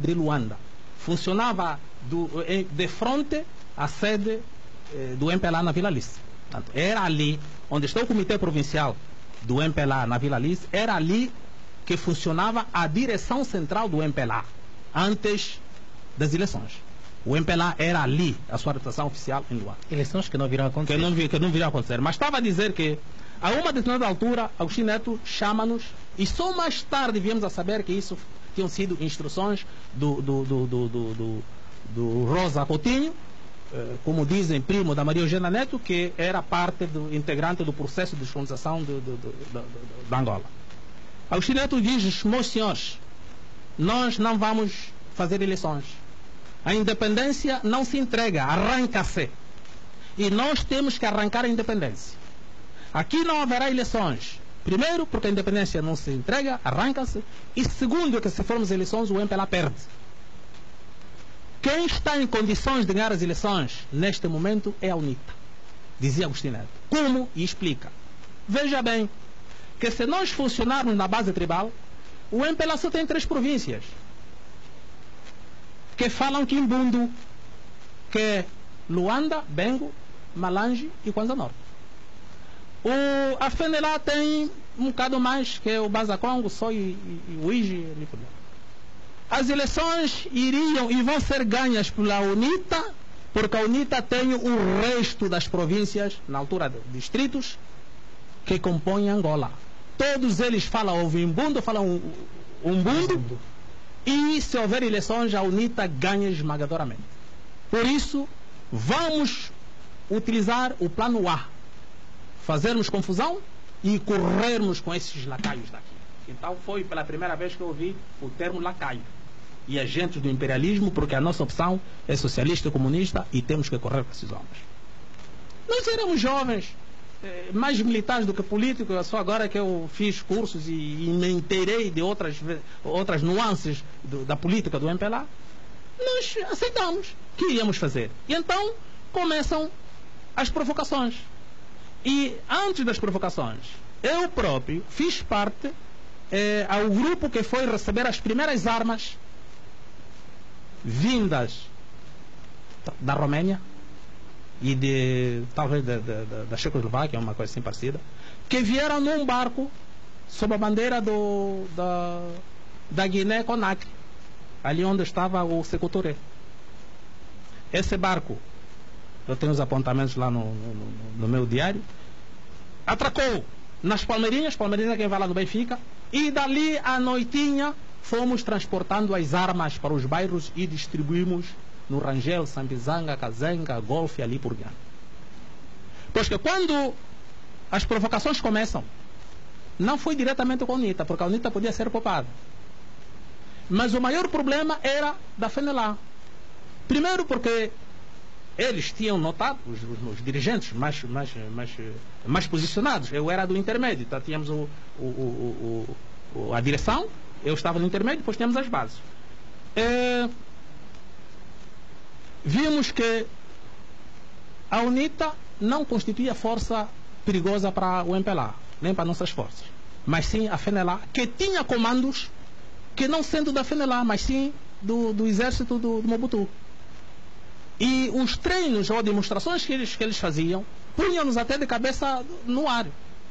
de Luanda. Funcionava do, em, de frente à sede eh, do MPLA na Vila Alice. Portanto, era ali onde está o Comitê Provincial do MPLA na Vila Alice, era ali que funcionava a direção central do MPLA antes das eleições. O MPLA era ali, a sua reputação oficial em Luanda. Eleições que não virão a acontecer. Que não, que não viria a acontecer. Mas estava a dizer que, a uma determinada altura, Agostinho Neto chama-nos e só mais tarde viemos a saber que isso tinham sido instruções do, do, do, do, do, do- Rosa Coutinho, eh, como dizem, primo da Maria Eugênia Neto, que era parte do integrante do processo de descolonização da Angola. Agostinho Neto diz, meus senhores, nós não vamos fazer eleições. A independência não se entrega, arranca-se. E nós temos que arrancar a independência. Aqui não haverá eleições. Primeiro, porque a independência não se entrega, arranca-se. E segundo, que se formos eleições, o MPLA perde. Quem está em condições de ganhar as eleições neste momento é a UNITA, dizia Agostinho Neto. Como? E explica. Veja bem, que se nós funcionarmos na base tribal, o MPLA só tem três províncias que falam Quimbundo, que é Luanda, Bengo, Malange e Kwanza Norte. O, a FENELA tem um bocado mais, que é o Bazacongo, Só e, e, e o Iji. As eleições iriam e vão ser ganhas pela UNITA, porque a UNITA tem o resto das províncias, na altura de distritos, que compõem Angola. Todos eles falam o Vimbundo, falam o Umbundo, e se houver eleições, a UNITA ganha esmagadoramente. Por isso, vamos utilizar o plano A. Fazermos confusão e corrermos com esses lacaios daqui. Então foi pela primeira vez que eu ouvi o termo lacaio. E agentes do imperialismo, porque a nossa opção é socialista e comunista e temos que correr com esses homens. Nós éramos jovens, eh, mais militares do que políticos, é só agora que eu fiz cursos e, e me inteirei de outras, outras nuances do- da política do MPLA. Nós aceitamos que íamos fazer. E então começam as provocações. E antes das provocações, eu próprio fiz parte eh, ao grupo que foi receber as primeiras armas vindas da Roménia e de talvez da, da, da- da Checoslováquia, uma coisa assim parecida, que vieram num barco sob a bandeira do, da, da Guiné-Conakry, ali onde estava o Secutoré. Esse barco, eu tenho os apontamentos lá no, no- no- meu diário, atracou nas Palmeirinhas, Palmeirinha é quem vai lá no Benfica, e dali à noitinha fomos transportando as armas para os bairros e distribuímos no Rangel, Sambizanga, Kazenga, Golfe, ali por diante. Pois que quando as provocações começam, não foi diretamente com a UNITA, porque a UNITA podia ser poupada. Mas o maior problema era da FENELA. Primeiro porque eles tinham notado, os, os- os dirigentes mais, mais, mais, mais posicionados, eu era do intermédio, então tínhamos o, o- o- a direção, eu estava no intermédio, depois tínhamos as bases. Eh, vimos que a UNITA não constituía força perigosa para o MPLA, nem para nossas forças, mas sim a FENELA, que tinha comandos que não sendo da FENELA, mas sim do, do exército do, do Mobutu. E os treinos ou demonstrações que eles, que eles faziam punham-nos até de cabeça no ar.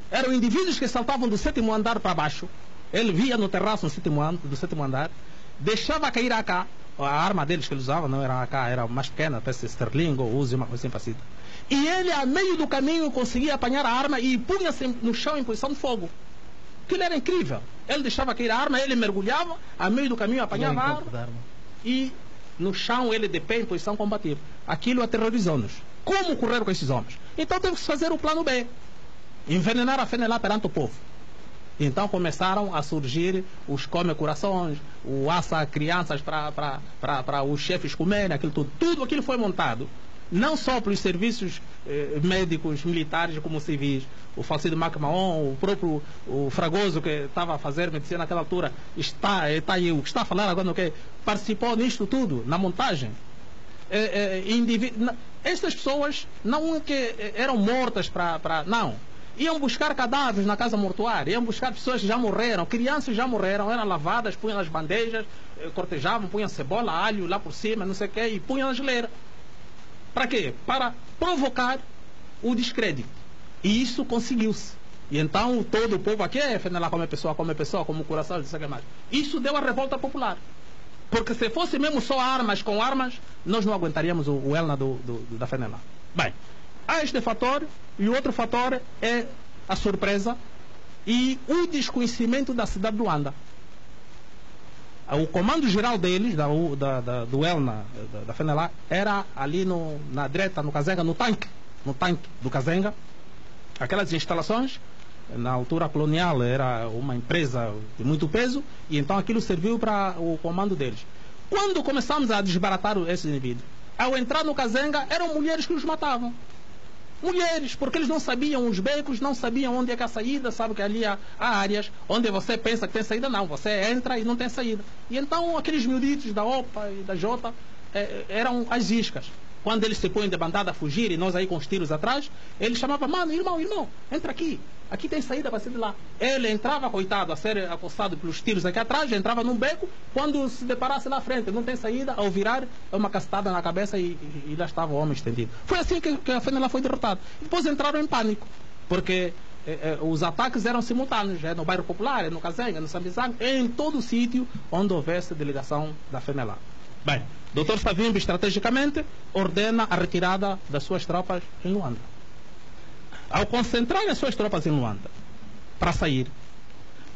Eram indivíduos que saltavam do sétimo andar para baixo. Ele via no terraço no sétimo an- do sétimo andar, deixava cair a AK, a arma deles que eles usavam não era AK, era mais pequena, parece Sterling ou Uzi, uma coisa assim parecida. E ele, a meio do caminho, conseguia apanhar a arma e punha-se no chão em posição de fogo. Aquilo era incrível. Ele deixava cair a arma, ele mergulhava, a meio do caminho apanhava a arma. e no chão ele de pé em posição combativa. Aquilo aterrorizou-nos. Como correr com esses homens? Então teve que fazer o plano B. Envenenar a FENELA perante o povo. Então começaram a surgir os come corações, o assa crianças para os chefes comerem, aquilo tudo. Tudo aquilo foi montado. Não só pelos serviços eh, médicos, militares como civis. O falecido Macmaon, o próprio o Fragoso, que estava a fazer medicina naquela altura, está, está aí, o que está a falar agora, que participou nisto tudo, na montagem eh, eh, indiví- na- estas pessoas não é que eh, eram mortas para. Não. iam buscar cadáveres na casa mortuária, iam buscar pessoas que já morreram, crianças já morreram, eram lavadas, punham nas bandejas, eh, cortejavam, punham cebola, alho lá por cima, não sei o quê, e punham na geleira. Para quê? Para provocar o descrédito. E isso conseguiu-se. E então todo o povo aqui é lá como pessoa, como pessoa, como coração, não sei o que mais. Isso deu a revolta popular. Porque se fosse mesmo só armas com armas, nós não aguentaríamos o, o Elna do, do, da FENELA. Bem, há este fator e o outro fator é a surpresa e o desconhecimento da cidade de Luanda. O comando geral deles, da, da, da do Elna, da, da era ali no, na direita, no Kazenga, no tanque, no tanque do Kazenga. Aquelas instalações na altura colonial era uma empresa de muito peso e então aquilo serviu para o comando deles. Quando começamos a desbaratar esses indivíduos, ao entrar no Kazenga, eram mulheres que os matavam. Mulheres, porque eles não sabiam os becos, não sabiam onde é que é a saída, sabe que ali há, há, áreas onde você pensa que tem saída, não, você entra e não tem saída. E então aqueles miuditos da OPA e da Jota eh, eram as iscas. Quando eles se põem de bandada a fugir e nós aí com os tiros atrás, ele chamava, mano, irmão, irmão, entra aqui. Aqui tem saída para sair de lá. Ele entrava, coitado, a ser acossado pelos tiros aqui atrás, entrava num beco, quando se deparasse à frente, não tem saída, ao virar, é uma castada na cabeça e, e, e lá estava o homem estendido. Foi assim que, que a Fenela foi derrotada. Depois entraram em pânico, porque eh, eh, os ataques eram simultâneos, é no bairro Popular, é no Cazenga, no Sambizang, em todo sítio onde houvesse delegação da FENELA. Bem, Dr. Savimbi, estrategicamente, ordena a retirada das suas tropas em Luanda ao concentrar as suas tropas em Luanda para sair,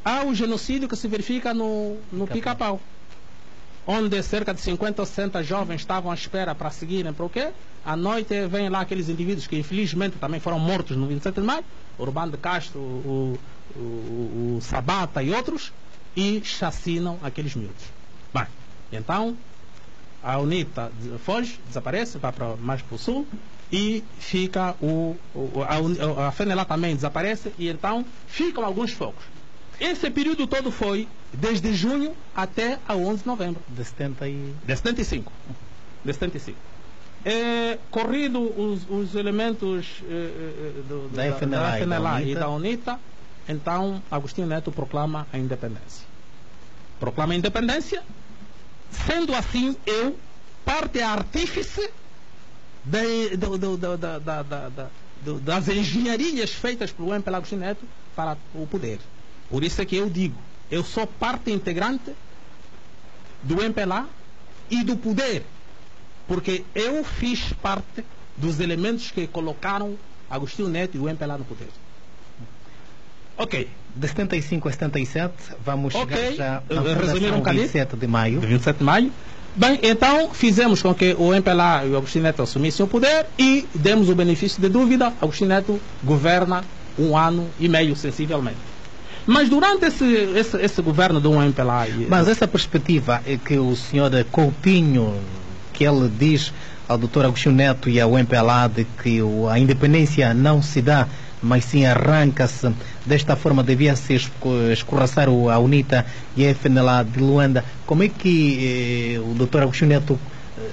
há o genocídio que se verifica no, no Pica-Pau, onde cerca de 50 ou 60 jovens estavam à espera para seguirem para o quê? À noite vêm lá aqueles indivíduos que infelizmente também foram mortos no 27 de maio, Urbano de Castro, o, o, o, o Sabata e outros, e chacinam aqueles miúdos. Bem, então a UNITA foge, desaparece, vai para, mais para o sul, e fica o, o a, a FENELA também desaparece e então ficam alguns focos. Esse período todo foi desde junho até a 11 de novembro. De, 70 e... de 75. De 75. É, corrido os, os elementos é, é, do, da, da, FNLA, da FNLA e, da e da UNITA, então Agostinho Neto proclama a independência. Proclama a independência, sendo assim eu parte artífice das engenharias feitas pelo MPLA Agostinho Neto para o poder. Por isso é que eu digo, eu sou parte integrante do MPLA e do poder, porque eu fiz parte dos elementos que colocaram Agostinho Neto e o MPLA no poder. Ok. De 75 a 77, vamos okay. chegar já na Resumir um 27 de maio. 27 de maio. Bem, então fizemos com que o MPLA e o Agostinho Neto assumissem o poder e demos o benefício de dúvida. Agostinho Neto governa um ano e meio, sensivelmente. Mas durante esse, esse, esse governo do MPLA... Mas essa perspectiva é que o senhor Coutinho, que ele diz ao doutor Agostinho Neto e ao MPLA de que a independência não se dá mas sim arranca-se. Desta forma devia-se escorraçar a UNITA e a FNLA de Luanda. Como é que eh, o doutor Agostinho Neto eh,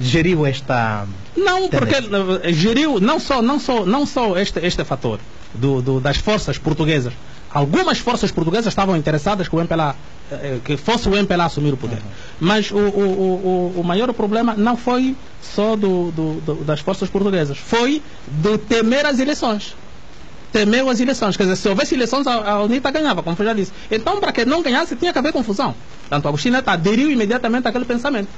geriu esta não porque eh, geriu não só não só não só este este fator do, do, das forças portuguesas algumas forças portuguesas estavam interessadas que o MPLA eh, que fosse o MPLA assumir o poder uhum. mas o, o, o, o maior problema não foi só do, do, das forças portuguesas foi de temer as eleições temeu as eleições. Quer dizer, se houvesse eleições, a, a UNITA ganhava, como eu já disse. Então, para que não ganhasse, tinha que haver confusão. Tanto Agostinho Neto aderiu imediatamente àquele pensamento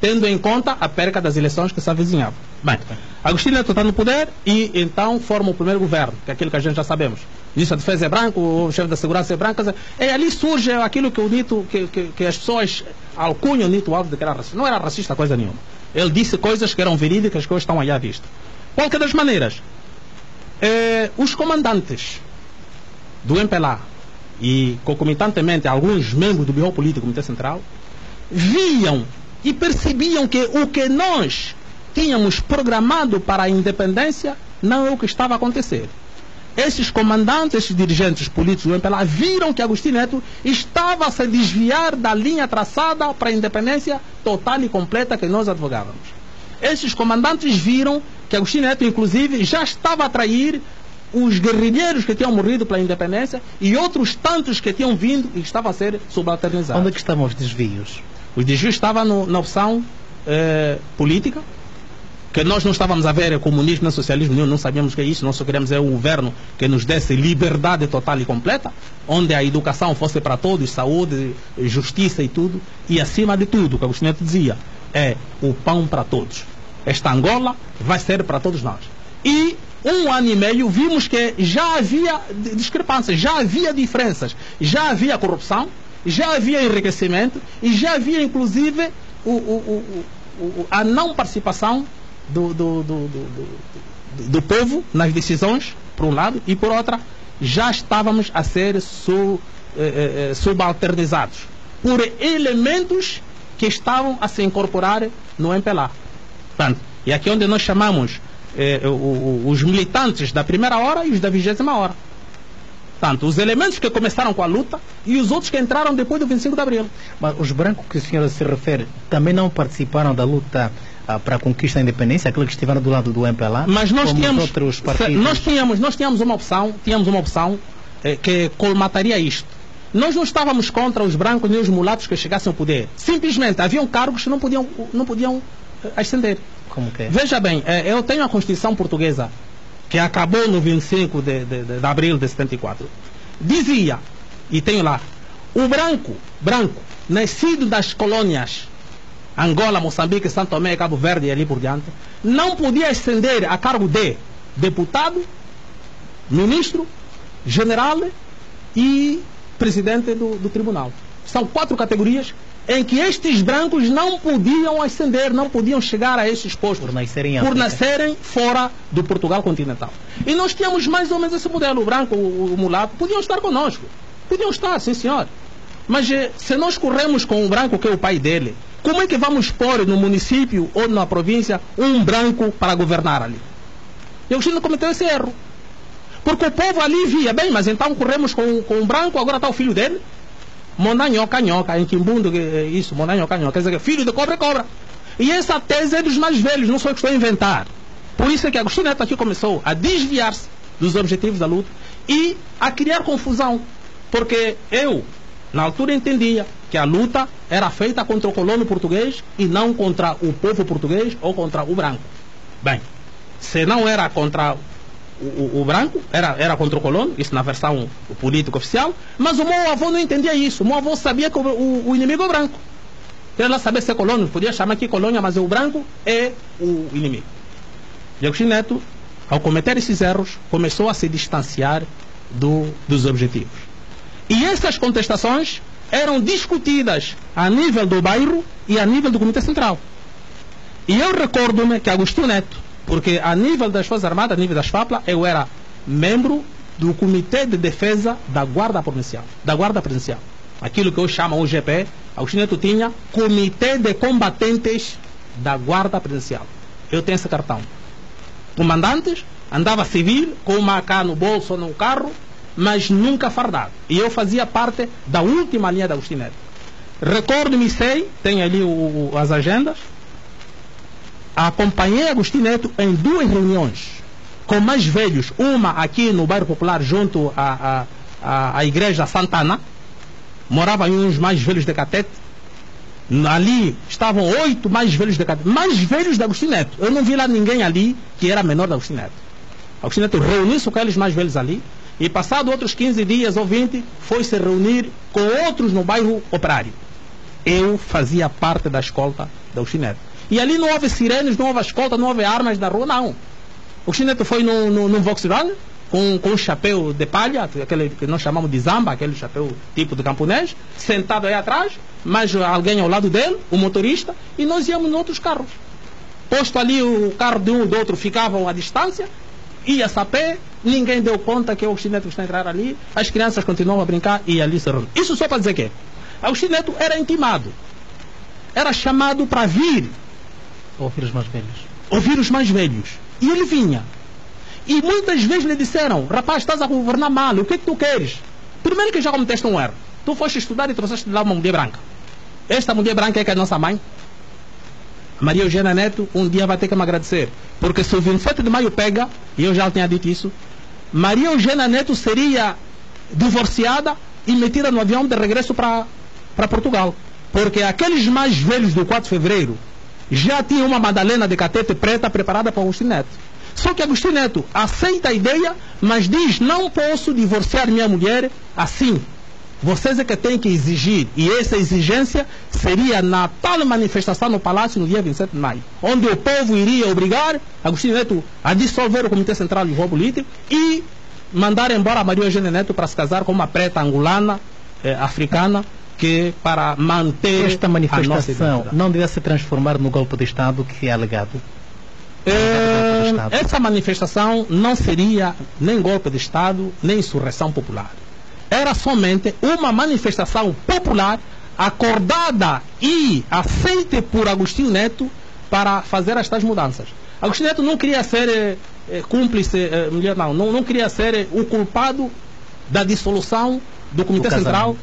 tendo em conta a perca das eleições que se avizinhavam. Bem, Agostinho Neto está no poder e então forma o primeiro governo, que é aquilo que a gente já sabemos. Isso a defesa é branco, o chefe da segurança é branco. E ali surge aquilo que o Nito, que, que, que as pessoas alcunham o Nito Alves de que era racista. Não era racista coisa nenhuma. Ele disse coisas que eram verídicas que hoje estão aí à vista. Qualquer das maneiras, eh, os comandantes do MPLA e concomitantemente alguns membros do Bureau Político do Comitê Central viam e percebiam que o que nós tínhamos programado para a independência não é o que estava a acontecer. Esses comandantes, esses dirigentes políticos do MPLA viram que Agostinho Neto estava a se desviar da linha traçada para a independência total e completa que nós advogávamos. Esses comandantes viram que Agostinho Neto, inclusive, já estava a atrair os guerrilheiros que tinham morrido pela independência e outros tantos que tinham vindo e estavam a ser subalternizados. Onde é que estavam os desvios? Os desvios estavam no, na opção eh, política, que nós não estávamos a ver comunismo nem socialismo nenhum, não sabíamos o que é isso, nós só queríamos é um governo que nos desse liberdade total e completa, onde a educação fosse para todos, saúde, justiça e tudo, e acima de tudo, o que Agostinho Neto dizia, é o pão para todos. Esta Angola vai ser para todos nós. E um ano e meio vimos que já havia discrepâncias, já havia diferenças, já havia corrupção, já havia enriquecimento e já havia inclusive o, o, o, a não participação do, do, do, do, povo nas decisões, por um lado, e por outra, já estávamos a ser sub, eh, eh, subalternizados por elementos que estavam a se incorporar no MPLA. Portanto, e aqui onde nós chamamos eh, os militantes da primeira hora e os da vigésima hora. Portanto, os elementos que começaram com a luta e os outros que entraram depois do 25 de abril. Mas os brancos que a senhora se refere também não participaram da luta ah, para a conquista da independência, aqueles que estiveram do lado do MPLA? Mas nós tínhamos, outros partidos? Nós tínhamos, nós tínhamos uma opção, tínhamos uma opção eh, que colmataria isto. Nós não estávamos contra os brancos nem os mulatos que chegassem ao poder. Simplesmente haviam cargos que não podiam, não podiam ascender. Como que é? Veja bem, eh, eu tenho a Constituição Portuguesa que acabou no 25 de, de, de, de abril de 74, dizia, e tenho lá, o branco, branco, nascido das colônias Angola, Moçambique, Santo Tomé, Cabo Verde e ali por diante, não podia ascender a cargo de deputado, ministro, general e presidente do, do tribunal. São quatro categorias em que estes brancos não podiam ascender, não podiam chegar a estes postos. Por nascerem, por nascerem fora do Portugal continental. E nós tínhamos mais ou menos esse modelo. O branco, o, o mulato, podiam estar conosco. Podiam estar, sim senhor. Mas eh, se nós corremos com o branco, que é o pai dele, como é que vamos pôr no município ou na província um branco para governar ali? E o Chile cometeu esse erro. Porque o povo ali via, bem, mas então corremos com, com um branco, agora está o filho dele. Monanhoca, nhoca, em Quimbundo, isso, monanhoca, nhoca. Quer dizer, filho de cobra é cobra. E essa tese é dos mais velhos, não sou eu que estou a inventar. Por isso é que Agostinho Neto aqui começou a desviar-se dos objetivos da luta e a criar confusão. Porque eu, na altura, entendia que a luta era feita contra o colono português e não contra o povo português ou contra o branco. Bem, se não era contra o, o, branco, era, era contra o colono, isso na versão política oficial, mas o meu avô não entendia isso. O meu avô sabia que o, o, o inimigo é o branco. Queria saber se é colono, podia chamar aqui colônia, mas o branco é o inimigo. Agostinho Neto, ao cometer esses erros, começou a se distanciar do, dos objetivos. E essas contestações eram discutidas a nível do bairro e a nível do Comitê Central. E eu recordo-me que Agostinho Neto, porque a nível das Forças Armadas, a nível das FAPLA, eu era membro do Comitê de Defesa da Guarda Provincial, da Guarda Presidencial. Aquilo que eu chamo o GP, Agostinho tinha Comitê de Combatentes da Guarda Presidencial. Eu tenho esse cartão. Comandantes, andava civil, com uma AK no bolso ou no carro, mas nunca fardado. E eu fazia parte da última linha da Agostinho. Recordo-me, sei, tenho ali o, as agendas, acompanhei Agostinho Neto em duas reuniões com mais velhos, uma aqui no bairro Popular, junto à, à, à Igreja Santana, moravam uns mais velhos de Catete, ali estavam oito mais velhos de Catete, mais velhos da Agostinho Neto. Eu não vi lá ninguém ali que era menor da Agostinho Neto. Agostinho Neto reuniu-se com aqueles mais velhos ali, e passado outros 15 dias ou 20, foi se reunir com outros no bairro Operário. Eu fazia parte da escolta do Chineto. E ali não houve sirenes, não houve escolta, não houve armas da rua, não. O Chineto foi no, no, no Volkswagen, com, com um chapéu de palha, aquele que nós chamamos de zamba, aquele chapéu tipo de camponês, sentado aí atrás, mais alguém ao lado dele, o motorista, e nós íamos em outros carros. Posto ali o carro de um do outro ficavam à distância, ia-se a pé, ninguém deu conta que o Agostinho está a entrar ali, as crianças continuam a brincar e ali se. Isso só para dizer que Agostinho Neto era intimado, era chamado para vir ouvir os mais velhos. Ouvir os mais velhos. E ele vinha. E muitas vezes lhe disseram, rapaz, estás a governar mal, o que é que tu queres? Primeiro que já cometeste um erro. Tu foste estudar e trouxeste lá uma mulher branca. Esta mulher branca é que é a nossa mãe. Maria Eugênia Neto um dia vai ter que me agradecer. Porque se o 27 de maio pega, e eu já tinha dito isso, Maria Eugênia Neto seria divorciada e metida no avião de regresso para Portugal. Porque aqueles mais velhos do 4 de fevereiro já tinham uma Madalena de catete preta preparada para Agostinho Neto. Só que Agostinho Neto aceita a ideia, mas diz: não posso divorciar minha mulher assim. Vocês é que têm que exigir. E essa exigência seria na tal manifestação no Palácio no dia 27 de maio, onde o povo iria obrigar Agostinho Neto a dissolver o Comitê Central de Jogo Político e mandar embora Maria Eugênia Neto para se casar com uma preta angolana, eh, africana, que para manter esta manifestação não deve se transformar no golpe de Estado que é alegado? É, essa manifestação não seria nem golpe de Estado, nem insurreição popular. Era somente uma manifestação popular acordada e aceita por Agostinho Neto para fazer estas mudanças. Agostinho Neto não queria ser eh cúmplice, eh, não, não, não queria ser o culpado da dissolução do Comitê Central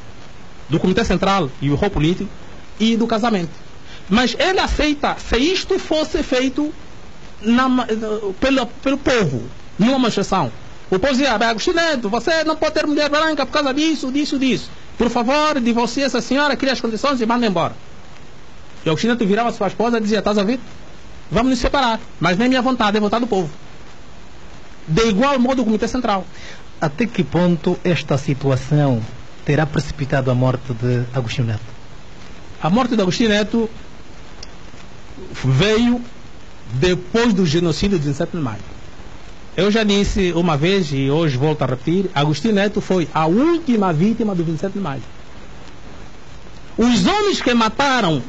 do Comitê Central e o político e do casamento. Mas ele aceita se isto fosse feito na, pelo, pelo povo, numa manifestação. O povo dizia, Agostinho Neto, você não pode ter mulher branca por causa disso, disso, disso. Por favor, divorcie essa senhora, crie as condições e manda embora. E Agostinho virava sua esposa e dizia, estás a ver? Vamos nos separar, mas nem minha vontade, é vontade do povo. De igual modo o Comitê Central. Até que ponto esta situação terá precipitado a morte de Agostinho Neto? A morte de Agostinho Neto veio depois do genocídio de 17 de maio. Eu já disse uma vez e hoje volto a repetir, Agostinho Neto foi a última vítima do 27 de maio. Os homens que mataram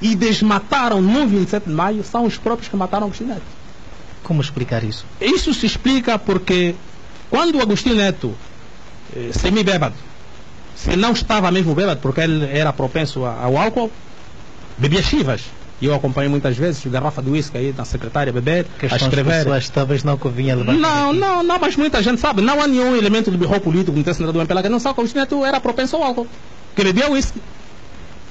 e desmataram no 27 de maio são os próprios que mataram Agostinho Neto. Como explicar isso? Isso se explica porque quando Agostinho Neto, eh, semi-bêbado, se não estava mesmo bêbado, porque ele era propenso ao álcool, bebia chivas. E eu acompanho muitas vezes garrafa de uísque aí na secretária beber, a escrever. pessoas talvez não convinha levar. Não, não, não, mas muita gente sabe. Não há nenhum elemento do birro político no texto do MPLA que não sabe que o Neto era propenso ao álcool. Que ele bebia uísque.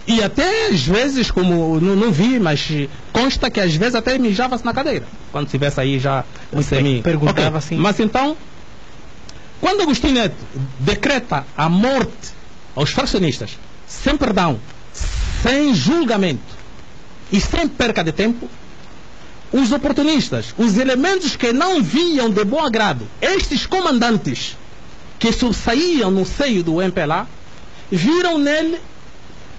E até às vezes, como não, não, vi, mas consta que às vezes até mijava-se na cadeira. Quando estivesse aí já muito semi. Perguntava okay. assim. Mas então, quando Agostinho Neto decreta a morte aos fracionistas, sem perdão, sem julgamento e sem perca de tempo, os oportunistas, os elementos que não viam de bom agrado, estes comandantes que saíam no seio do MPLA, viram nele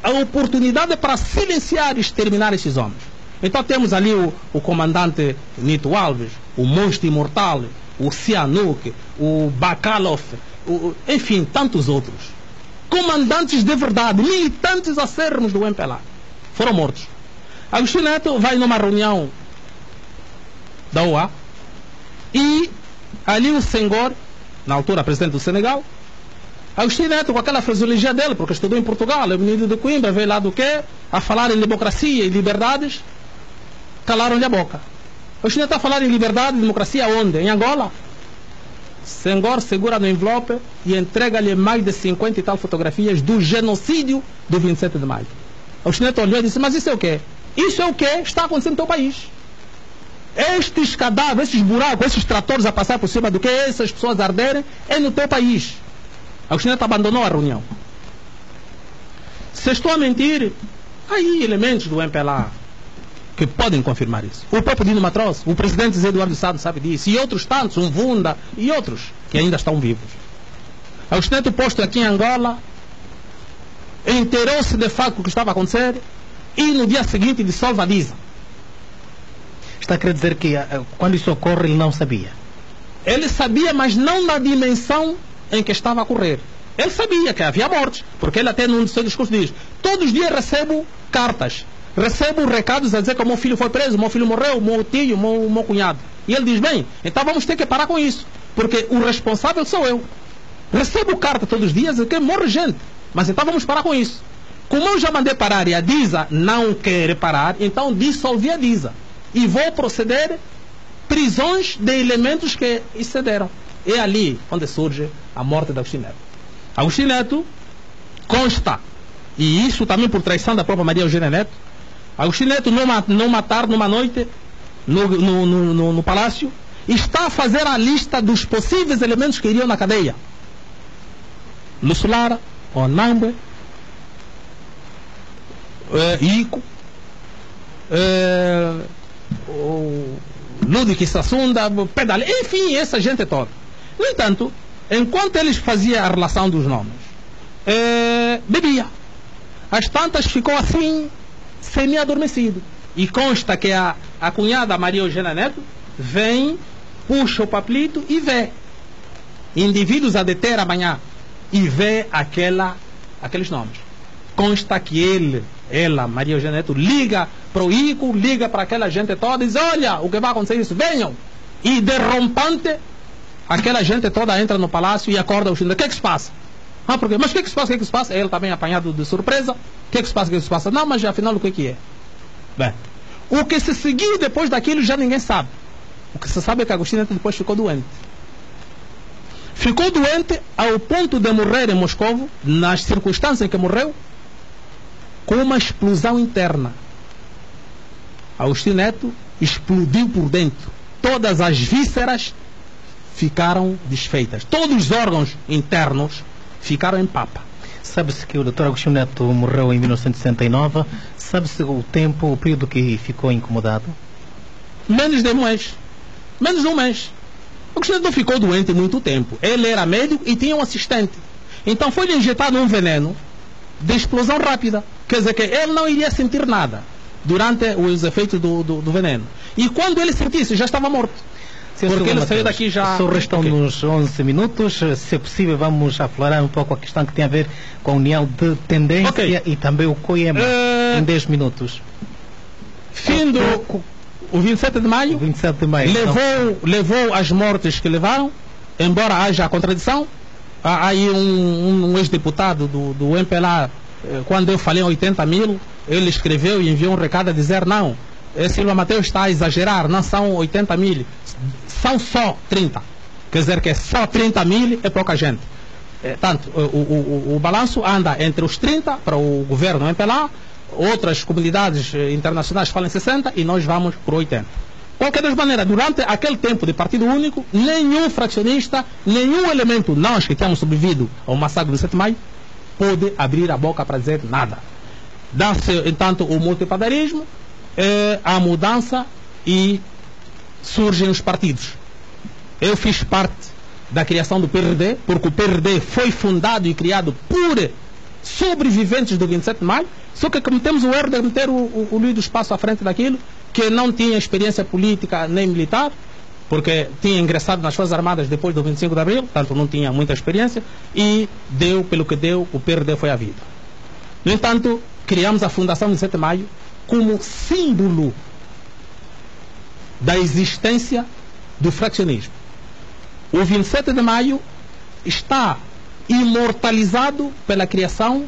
a oportunidade para silenciar e exterminar esses homens. Então temos ali o, o comandante Nito Alves, o monstro imortal, o Sihanouk, o Bakalov, o, enfim, tantos outros. Comandantes de verdade, militantes acérrimos do MPLA, foram mortos. Agostinho Neto vai numa reunião da OA e ali o senhor, na altura presidente do Senegal, Agostinho Neto, com aquela fisiologia dele, porque estudou em Portugal, é menino de Coimbra, veio lá do quê? A falar em democracia e liberdades, calaram-lhe a boca. Agostinho Neto a falar em liberdade e democracia onde? Em Angola? Senhor segura no envelope e entrega-lhe mais de 50 e tal fotografias do genocídio do 27 de maio. Agostinho Neto olhou e disse, mas isso é o quê? Isso é o que está acontecendo no teu país. Estes cadáveres, esses buracos, esses tratores a passar por cima do que essas pessoas arderem, é no teu país. Agostinho Neto abandonou a reunião. Se estou a mentir, aí elementos do MPLA que podem confirmar isso. O próprio Dino Matroz, o presidente Zé Eduardo Sado sabe disso, e outros tantos, um Vunda e outros que ainda estão vivos. Agostinho Neto posto aqui em Angola, inteirou-se de facto o que estava a acontecer, e no dia seguinte dissolve a DISA. Está a querer dizer que eh, quando isso ocorre ele não sabia? Ele sabia, mas não na dimensão em que estava a correr. Ele sabia que havia mortes, porque ele até num dos seus discursos diz: Todos os dias recebo cartas, recebo recados a dizer que o meu filho foi preso, o meu filho morreu, o meu tio, o meu, meu cunhado. E ele diz: Bem, então vamos ter que parar com isso, porque o responsável sou eu. Recebo carta todos os dias que morre gente, mas então vamos parar com isso. Como eu já mandei parar e a DISA não quer parar, então dissolvi a DISA. E vou proceder prisões de elementos que excederam. É ali onde surge a morte de Agostinho Neto. Agostinho Neto consta, e isso também por traição da própria Maria Eugênia Neto, Agostinho não, matar numa noite no, no, no, no, palácio, está a fazer a lista dos possíveis elementos que iriam na cadeia. Lusulara, Onambe, eh, Ico, eh, o Sassunda, Pedale, enfim, essa gente toda. No entanto, enquanto eles faziam a relação dos nomes, eh, bebia. As tantas ficou assim, semi-adormecido. E consta que a, a cunhada Maria Eugênia Neto vem, puxa o papelito e vê. Indivíduos a deter amanhã. E vê aquela, aqueles nomes. Consta que ele, ela, Maria Eugênia Neto, liga para o Ico, liga para aquela gente toda e diz: Olha, o que vai acontecer é isso, venham. E derrompante, aquela gente toda entra no palácio e acorda o Chile. O que é que se passa? Ah, por quê? Mas o que é que se passa? O que é que se passa? Ele também apanhado de surpresa. Que é que se passa? O que é que se passa? Não, mas afinal o que é que é? Bem, o que se seguiu depois daquilo já ninguém sabe. O que se sabe é que Agostinho depois ficou doente. Ficou doente ao ponto de morrer em Moscou, nas circunstâncias em que morreu, com uma explosão interna. Agostinho Neto explodiu por dentro. Todas as vísceras ficaram desfeitas. Todos os órgãos internos ficaram em papa. Sabe-se que o Dr. Agostinho Neto morreu em 1969. Sabe-se o tempo, o período que ficou incomodado? Menos de um mês. Menos de um mês. O Agostinho Neto não ficou doente muito tempo. Ele era médico e tinha um assistente. Então foi-lhe injetado um veneno de explosão rápida. Quer dizer que ele não iria sentir nada durante os efeitos do, do, do veneno. E quando ele sentisse, já estava morto. Porque ele saiu daqui já. Só restam Ok. nos 11 minutos. Se é possível, vamos aflorar um pouco a questão que tem a ver com a união de tendência Ok. e também o COEMA. Eh, Em 10 minutos. Fim do. O 27 de maio 27 de maio. levou, levou as mortes que levaram, embora haja a contradição. Há aí um, um- ex-deputado do, do MPLA, eh, quando eu falei em 80 mil, ele escreveu e enviou um recado a dizer: não, Silva Mateus está a exagerar, não são 80 mil, são só 30. Quer dizer que só 30 mil é pouca gente. Eh, Tanto, o, o, o, o balanço anda entre os 30 para o governo MPLA, outras comunidades eh, internacionais falam em 60 e nós vamos por 80. Qualquer das maneiras, durante aquele tempo de partido único, nenhum fracionista, nenhum elemento, nós que temos sobrevivido ao massacre do 7 de maio, pôde abrir a boca para dizer nada. Dá-se, entanto, o multipadarismo, eh, a mudança e surgem os partidos. Eu fiz parte da criação do PRD, porque o PRD foi fundado e criado por sobreviventes do 27 de maio, só que cometemos o erro de meter o, o, o Luís do Espaço à frente daquilo, que não tinha experiência política nem militar, porque tinha ingressado nas Forças Armadas depois do 25 de Abril, portanto não tinha muita experiência, e deu pelo que deu, o PRD foi à vida. No entanto, criamos a Fundação 27 de Maio como símbolo da existência do fraccionismo. O 27 de maio está imortalizado pela criação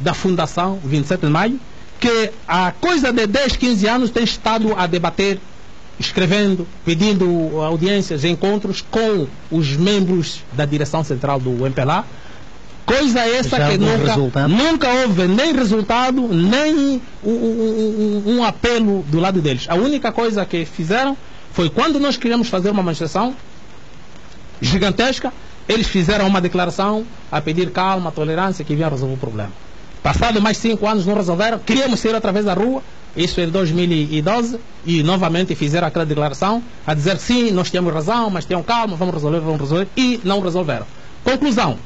da Fundação 27 de maio, que há coisa de 10, 15 anos tem estado a debater, escrevendo, pedindo audiências, encontros com os membros da direção central do MPLA. Coisa essa Já que nunca, resultado? nunca houve nem resultado, nem um, um- um- um apelo do lado deles. A única coisa que fizeram foi quando nós queríamos fazer uma manifestação gigantesca, eles fizeram uma declaração a pedir calma, tolerância, que vinha resolver o problema. Passado mais cinco anos não resolveram, queríamos sair através da rua, isso em 2012, e novamente fizeram aquela declaração a dizer sim, nós temos razão, mas tenham calma, vamos resolver, vamos resolver, e não resolveram. Conclusão,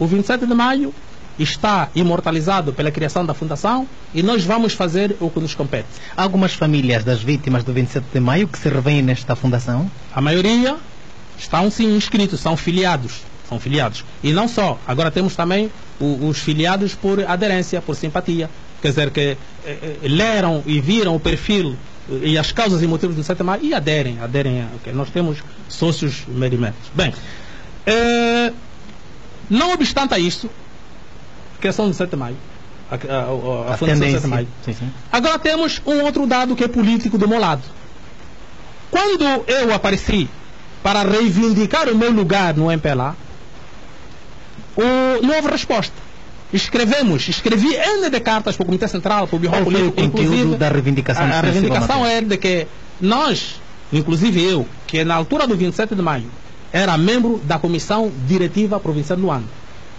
o 27 de maio está imortalizado pela criação da fundação e nós vamos fazer o que nos compete. Há algumas famílias das vítimas do 27 de maio que se revêem nesta fundação. A maioria estão sim inscritos, são filiados. São filiados. E não só, agora temos também o- os filiados por aderência, por simpatia. Quer dizer, que eh, eh, leram e viram o perfil eh, e as causas e motivos do 7 de maio e aderem. aderem a, ok, Nós temos sócios merimentos. Bem, eh, não obstante a isso, criação do 7 de maio, a, a, a, a A Fundação do 7 tendência. de maio, Sim, sim. Agora temos um outro dado que é político do meu lado. Quando eu apareci para reivindicar o meu lugar no MPLA, o, não houve resposta. Escrevemos, escrevi N de cartas para o Comitê Central, para o Birro Qual foi o Político, conteúdo inclusive, da reivindicação? a, a reivindicação é de que nós, inclusive eu, que na altura do 27 de maio era membro da Comissão Diretiva Provincial de Luanda,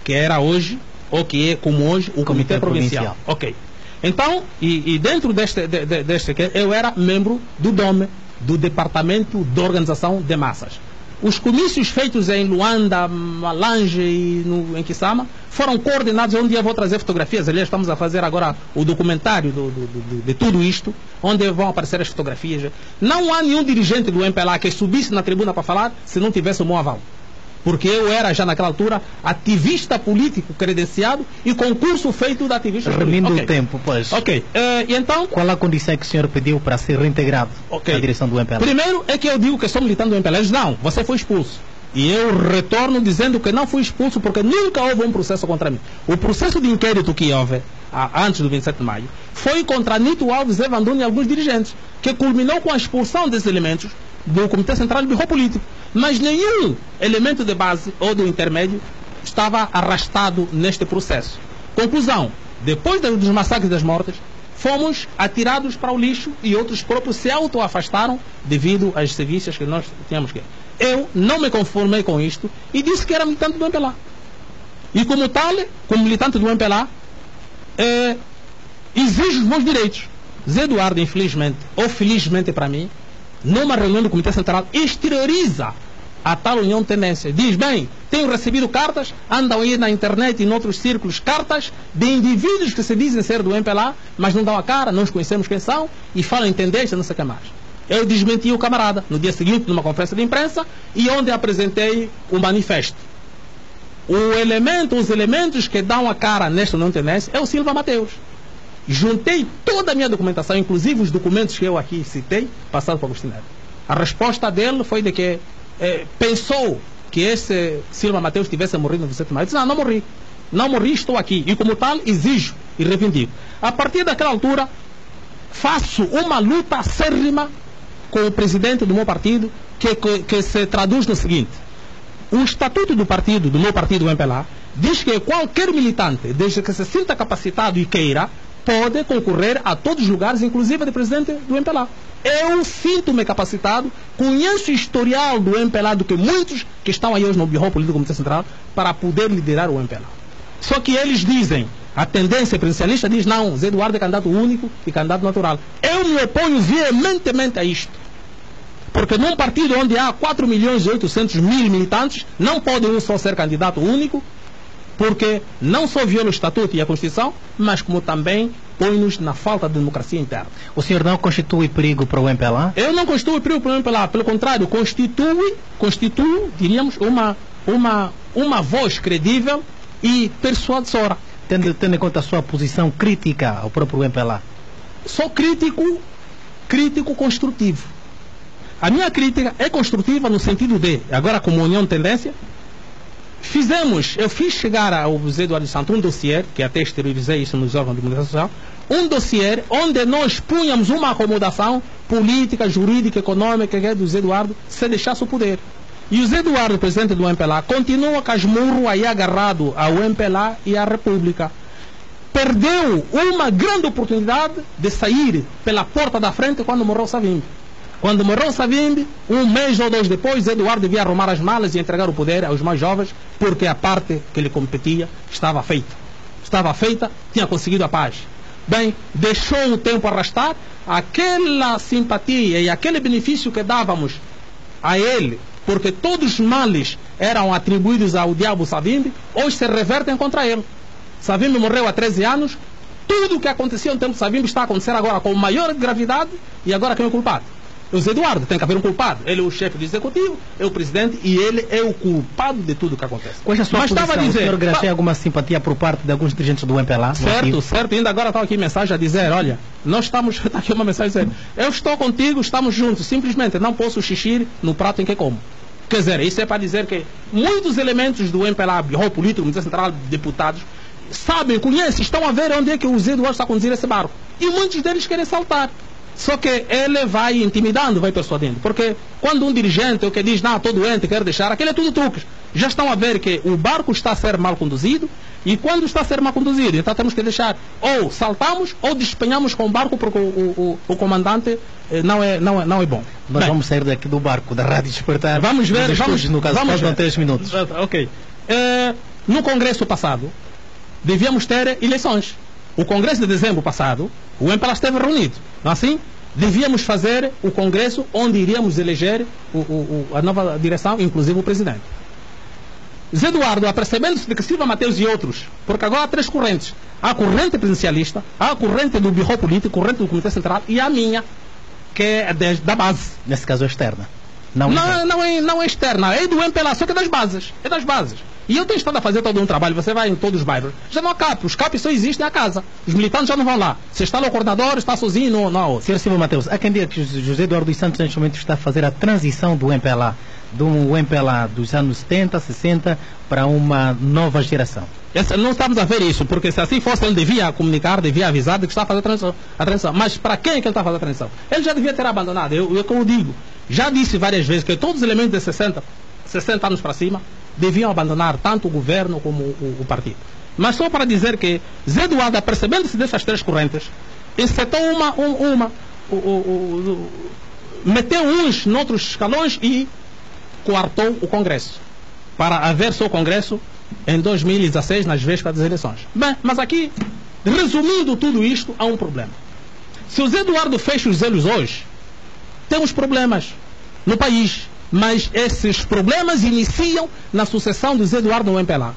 que era hoje, ou que é como hoje, o Comitê, Comitê Provincial. Provincial. Ok. Então, e, e dentro deste, de- de- deste, eu era membro do DOME, do Departamento de Organização de Massas. Os comícios feitos em Luanda, Malange e no, em Kisama foram coordenados. Um dia vou trazer fotografias. Aliás, estamos a fazer agora o documentário do- do- do- de tudo isto, onde vão aparecer as fotografias. Não há nenhum dirigente do MPLA que subisse na tribuna para falar se não tivesse o meu aval porque eu era já naquela altura ativista político credenciado e concurso feito de ativista Reunindo político. o tempo, pois. Ok, eh, e então, Qual a condição que o senhor pediu para ser reintegrado Ok. à direção do MPLA? primeiro é que eu digo que sou militante do MPLA. Eles, Não, você foi expulso. E eu retorno dizendo que não fui expulso porque nunca houve um processo contra mim. O processo de inquérito que houve antes do 27 de maio foi contra Nito Alves, Evanduni e alguns dirigentes, que culminou com a expulsão desses elementos do Comitê Central de Birro Político. Mas nenhum elemento de base ou do intermédio estava arrastado neste processo. Conclusão: depois dos massacres das mortes, fomos atirados para o lixo e outros próprios se auto-afastaram devido às serviços que nós tínhamos que. Eu não me conformei com isto e disse que era militante do MPLA. E como tal, como militante do MPLA, eh, exijo os meus direitos. Zé Eduardo, infelizmente, ou felizmente para mim, numa reunião do Comitê Central, exterioriza a tal união tendência. Diz, bem, tenho recebido cartas, andam aí na internet e em outros círculos, cartas de indivíduos que se dizem ser do MPLA, mas não dão a cara, não os conhecemos quem são, e falam em tendência, não sei o que mais. Eu desmenti o camarada no dia seguinte, numa conferência de imprensa, e onde apresentei o manifesto. O elemento, os elementos que dão a cara nesta não tendência é o Silva Mateus. Juntei toda a minha documentação, inclusive os documentos que eu aqui citei, passado para o Agostinho Neto. A resposta dele foi de que eh, pensou que esse Silva Mateus tivesse morrido no 27 de maio. Disse, não, não morri. Não morri, estou aqui. E como tal, exijo e reivindico. A partir daquela altura, faço uma luta acérrima com o presidente do meu partido, que, que, que se traduz no seguinte. O estatuto do partido, do meu partido, o MPLA, diz que qualquer militante, desde que se sinta capacitado e queira, pode concorrer a todos os lugares, inclusive de presidente do MPLA. Eu sinto-me capacitado, conheço o historial do MPLA do que muitos que estão aí hoje no Bureau Político do Comitê Central para poder liderar o MPLA. Só que eles dizem, a tendência presidencialista diz não, Zé Eduardo é candidato único e candidato natural. Eu me oponho veementemente a isto. Porque num partido onde há 4 milhões e 800 mil militantes, não pode um só ser candidato único, porque não só viola o Estatuto e a Constituição, mas como também põe-nos na falta de democracia interna. O senhor não constitui perigo para o MPLA? Eu não constituo perigo para o MPLA, pelo contrário, constitui, constitui, diríamos, uma, uma, uma voz credível e persuasora. Tendo, tendo em conta a sua posição crítica ao próprio MPLA? Sou crítico, crítico construtivo. A minha crítica é construtiva no sentido de, agora como união de tendência, fizemos, eu fiz chegar ao José Eduardo Santos um dossiê, que até exteriorizei isso nos órgãos de comunicação social, um dossiê onde nós punhamos uma acomodação política, jurídica, econômica que é do José Eduardo, se deixasse o poder. E o Zé Eduardo, presidente do MPLA, continua casmurro aí agarrado ao MPLA e à República. Perdeu uma grande oportunidade de sair pela porta da frente quando morreu Savimbi. Quando morreu Savimbi, um mês ou dois depois, Zé Eduardo devia arrumar as malas e entregar o poder aos mais jovens, porque a parte que lhe competia estava feita. Estava feita, tinha conseguido a paz. Bem, deixou o tempo arrastar, aquela simpatia e aquele benefício que dávamos a ele, porque todos os males eram atribuídos ao diabo Savimbi, hoje se revertem contra ele. Savimbi morreu há 13 anos, tudo o que acontecia no tempo de Savimbi está a acontecer agora com maior gravidade, e agora quem é o culpado? O Zé Eduardo, tem que haver um culpado. Ele é o chefe do executivo, é o presidente e ele é o culpado de tudo o que acontece. Qual é a sua Mas posição? estava a dizer, o senhor pa- graceia alguma simpatia por parte de alguns dirigentes do MPLA? Certo, ativo? certo. Ainda agora estava aqui mensagem a dizer, olha, nós estamos, está aqui uma mensagem a dizer, eu estou contigo, estamos juntos, simplesmente não posso xixir no prato em que como. Quer dizer, isso é para dizer que muitos elementos do MPLA, Bureau Político, Comitê Central, deputados, sabem, conhecem, estão a ver onde é que o Zé Eduardo está a conduzir esse barco. E muitos deles querem saltar. Só que ele vai intimidando, vai persuadindo. Porque quando um dirigente ou que diz, não, estou doente, quero deixar, aquele é tudo truques. Já estão a ver que o barco está a ser mal conduzido, E quando está a ser mal conduzido, então temos que deixar ou saltamos ou despenhamos com o barco porque o, o, o, o comandante eh, não, é, não, é, não é bom. Nós Bem, vamos sair daqui do barco da Rádio Despertar. Vamos ver, Dos vamos, estúdios, no caso, vamos ver. três minutos. Ok. Eh, no Congresso passado, devíamos ter eleições. O Congresso de dezembro passado, o MPLA esteve reunido. Não é assim? Devíamos fazer o Congresso onde iríamos eleger o- o- a nova direção, inclusive o presidente. Zé Eduardo, apercebendo-se de que Silva Mateus e outros, porque agora há três correntes. Há a corrente presidencialista, há a corrente do Birro Político, a corrente do Comitê Central e a minha, que é de- da base. Nesse caso, é externa. Não, Não, não, é, não é externa, é do MPLA, só que é das bases. É das bases. E eu tenho estado a fazer todo um trabalho, você vai em todos os bairros, já não há CAP, os CAP só existem na casa. Os militantes já não vão lá. Se está lá o coordenador, está sozinho, não, não. Senhor Silva Mateus, há quem diga que José Eduardo dos Santos neste momento está a fazer a transição do MPLA, do MPLA dos anos 70, 60 para uma nova geração. Não estamos a ver isso, porque se assim fosse, ele devia comunicar, devia avisar de que está a fazer a transição. A transição. Mas para quem é que ele está a fazer a transição? Ele já devia ter abandonado. Eu, eu, como digo, já disse várias vezes que todos os elementos de 60, 60 anos para cima deviam abandonar tanto o governo como o, o partido. Mas só para dizer que Zé Eduardo, apercebendo-se dessas três correntes, encetou uma, um- uma o- o- meteu uns noutros escalões e coartou o Congresso para haver seu Congresso em 2016, nas vésperas das eleições. Bem, mas aqui, resumindo tudo isto, há um problema. Se o Zé Eduardo fecha os olhos hoje, temos problemas no país, mas esses problemas iniciam na sucessão Zé Eduardo MPLA.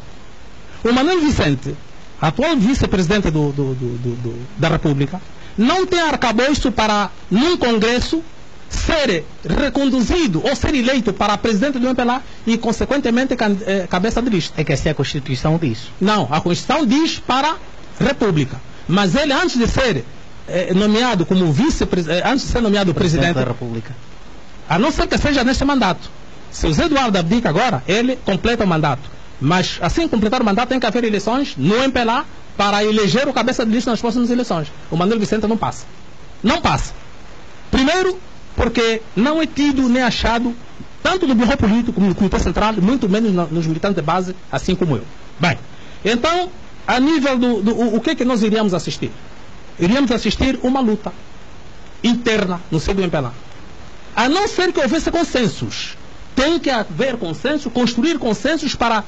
O Manuel Vicente, atual vice-presidente do- do- do- da República, não tem arcabouço para, num Congresso, ser reconduzido ou ser eleito para presidente do MPLA e, consequentemente, eh, cabeça de lista. É que assim a Constituição diz. Não, a Constituição diz para República. Mas ele, antes de ser eh, nomeado como vice-presidente, antes de ser nomeado Presidente presidente, da República. A não ser que seja neste mandato. Se o Zé Eduardo abdica agora, ele completa o mandato. Mas assim completar o mandato tem que haver eleições no MPLA para eleger o cabeça de lista nas próximas eleições. O Manuel Vicente não passa. Não passa. Primeiro, porque não é tido nem achado, tanto no Bureau Político como no Comitê Central, muito menos no- nos militantes de base, assim como eu. Bem, então, a nível do, do o, o que é que nós iríamos assistir? Iríamos assistir uma luta interna no seio do MPLA. A não ser que houvesse consensos. Tem que haver consenso, construir consensos para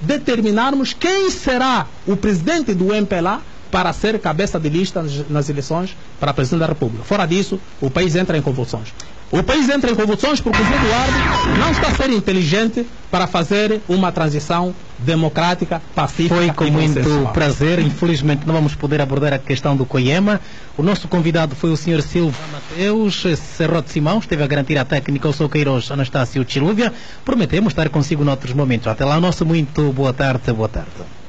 determinarmos quem será o presidente do MPLA para ser cabeça de lista nas, eleições para presidente da República. Fora disso, o país entra em convulsões. O país entra em convulsões porque o Zé Eduardo não está a ser inteligente para fazer uma transição democrática, pacífica Foi com e muito prazer. Infelizmente não vamos poder abordar a questão do Coiema. O nosso convidado foi o Sr. Silva Mateus Serrote Simão, esteve a garantir a técnica o Sou Queiroz Anastácio Chilúvia. Prometemos estar consigo noutros momentos. Até lá, nosso muito boa tarde, boa tarde.